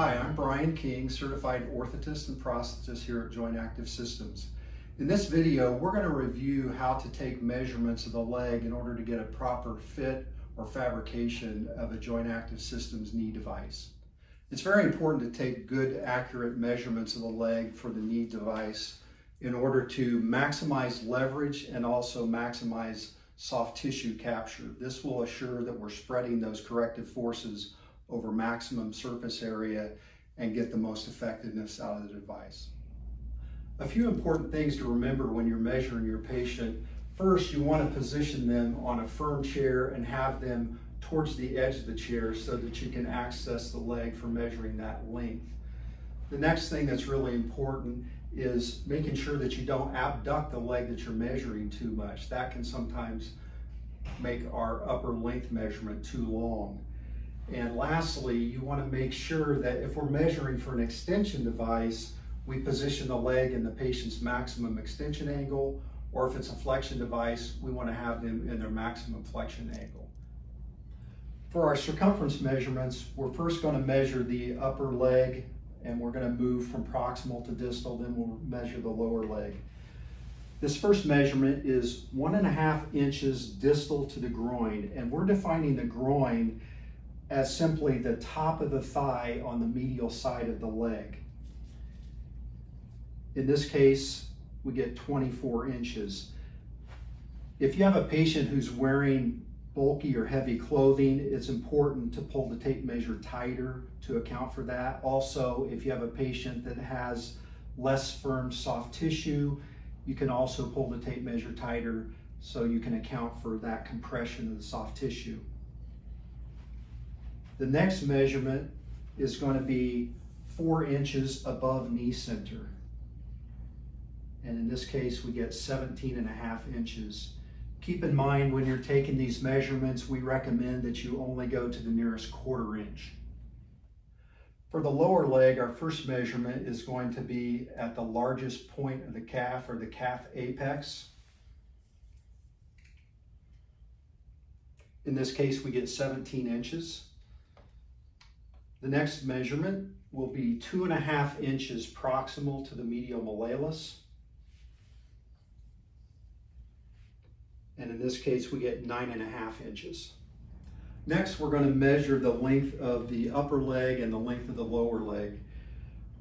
Hi, I'm Bryan King, certified orthotist and prosthetist here at Joint Active Systems. In this video, we're going to review how to take measurements of the leg in order to get a proper fit or fabrication of a Joint Active Systems knee device. It's very important to take good, accurate measurements of the leg for the knee device in order to maximize leverage and also maximize soft tissue capture. This will assure that we're spreading those corrective forces over maximum surface area and get the most effectiveness out of the device. A few important things to remember when you're measuring your patient. First, you want to position them on a firm chair and have them towards the edge of the chair so that you can access the leg for measuring that length. The next thing that's really important is making sure that you don't abduct the leg that you're measuring too much. That can sometimes make our upper length measurement too long. And lastly, you want to make sure that if we're measuring for an extension device, we position the leg in the patient's maximum extension angle, or if it's a flexion device, we want to have them in their maximum flexion angle. For our circumference measurements, we're first going to measure the upper leg and we're going to move from proximal to distal, then we'll measure the lower leg. This first measurement is one and a half inches distal to the groin, and we're defining the groin as simply the top of the thigh on the medial side of the leg. In this case, we get 24 inches. If you have a patient who's wearing bulky or heavy clothing, it's important to pull the tape measure tighter to account for that. Also, if you have a patient that has less firm soft tissue, you can also pull the tape measure tighter so you can account for that compression of the soft tissue. The next measurement is going to be four inches above knee center. And in this case, we get 17 and a half inches. Keep in mind when you're taking these measurements, we recommend that you only go to the nearest quarter inch. For the lower leg, our first measurement is going to be at the largest point of the calf or the calf apex. In this case, we get 17 inches. The next measurement will be two and a half inches proximal to the medial malleolus. And in this case, we get nine and a half inches. Next, we're going to measure the length of the upper leg and the length of the lower leg.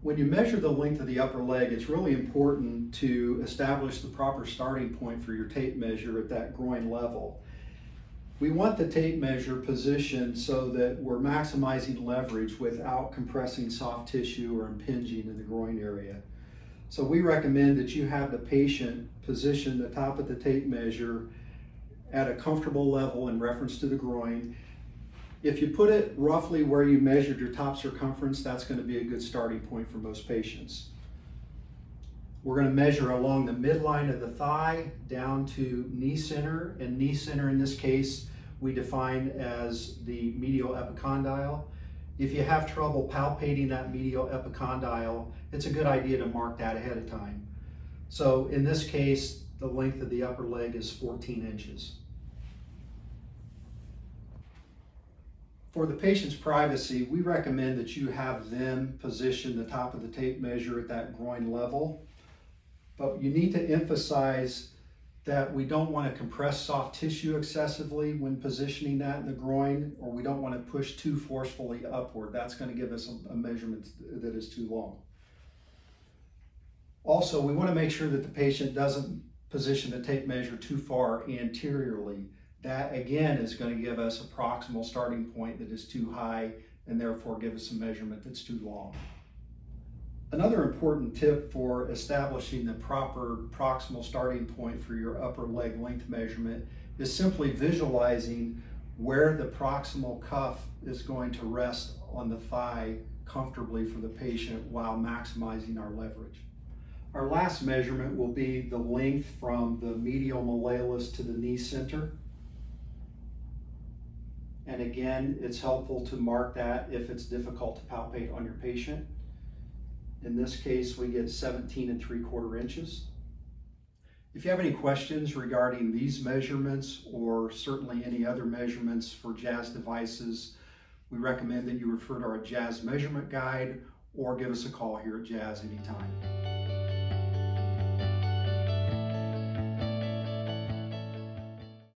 When you measure the length of the upper leg, it's really important to establish the proper starting point for your tape measure at that groin level. We want the tape measure positioned so that we're maximizing leverage without compressing soft tissue or impinging in the groin area. So we recommend that you have the patient position the top of the tape measure at a comfortable level in reference to the groin. If you put it roughly where you measured your top circumference, that's going to be a good starting point for most patients. We're going to measure along the midline of the thigh down to knee center, and knee center in this case we define as the medial epicondyle. If you have trouble palpating that medial epicondyle, it's a good idea to mark that ahead of time. So in this case, the length of the upper leg is 14 inches. For the patient's privacy, we recommend that you have them position the top of the tape measure at that groin level but you need to emphasize that we don't want to compress soft tissue excessively when positioning that in the groin, or we don't want to push too forcefully upward. That's going to give us a, a measurement that is too long. Also, we want to make sure that the patient doesn't position the tape measure too far anteriorly. That again is going to give us a proximal starting point that is too high and therefore give us a measurement that's too long. Another important tip for establishing the proper proximal starting point for your upper leg length measurement is simply visualizing where the proximal cuff is going to rest on the thigh comfortably for the patient while maximizing our leverage. Our last measurement will be the length from the medial malleolus to the knee center. And again, it's helpful to mark that if it's difficult to palpate on your patient. In this case, we get 17 and 3 quarter inches. If you have any questions regarding these measurements or certainly any other measurements for JAS devices, We recommend that you refer to our JAS measurement guide or give us a call here at JAS anytime.